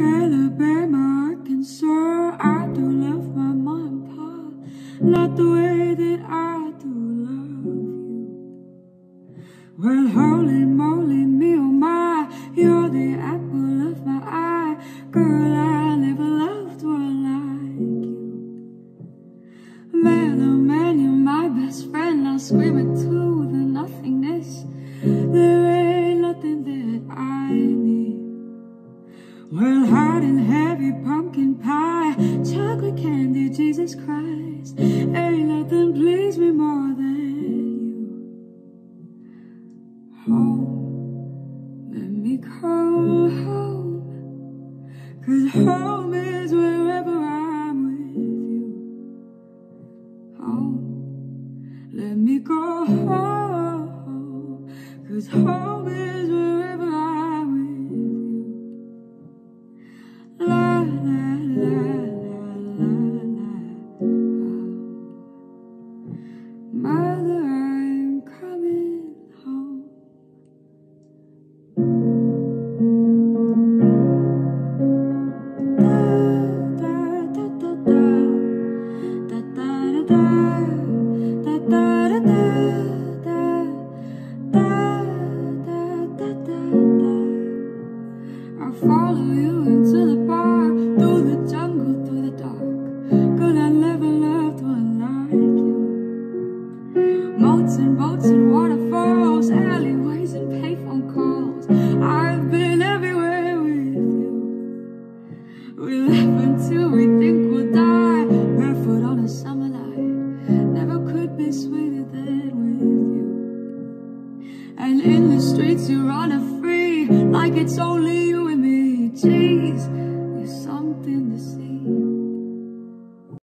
Alabama, Arkansas, I do love my mom and pa, not the way that I do love you. Well, holy moly, me oh my, you're the apple of my eye, girl. I never loved one like you. Man, oh man, you're my best friend. I scream it to the nothingness. There And heavy pumpkin pie, chocolate candy, Jesus Christ. Ain't nothing please me more than you. Home, let me come home. Cause home is wherever I'm with you. Home, let me go home. Cause home is follow you into the bar, through the jungle, through the dark. Girl, I never loved one like you. Moats and boats and waterfalls, alleyways and payphone calls. I've been everywhere with you. We laugh until we think we'll die, barefoot on a summer night. Never could be sweeter than with you. And in the streets you're running free, like it's only there's something to see.